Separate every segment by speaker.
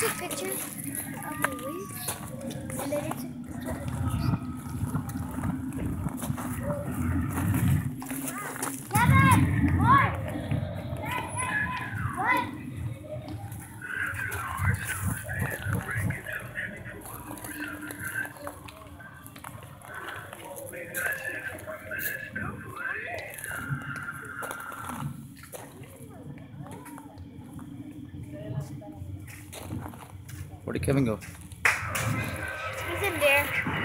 Speaker 1: took pictures of the witch, and took pictures of the ghost. Kevin! What? What?
Speaker 2: Where did Kevin go? He's
Speaker 1: in there.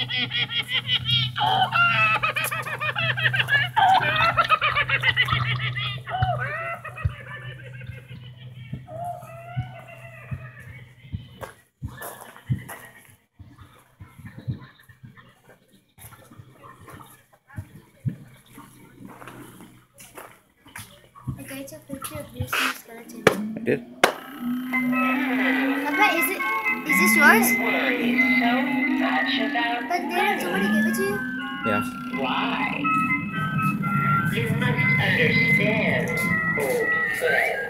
Speaker 1: A guy took a picture of this skeleton.
Speaker 2: I did.
Speaker 1: Papa, is it? Is this
Speaker 3: yours? But
Speaker 1: did somebody give it to you?
Speaker 2: Yeah.
Speaker 3: Why? You must understand, old friend.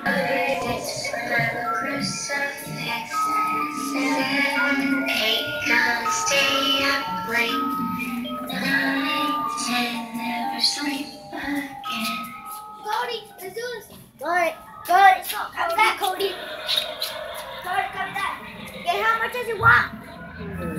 Speaker 4: Thank you.
Speaker 1: Cody, let's do this. Good, good. Let's that, Cody. Cody, copy that. Okay, how much does it want? Hmm.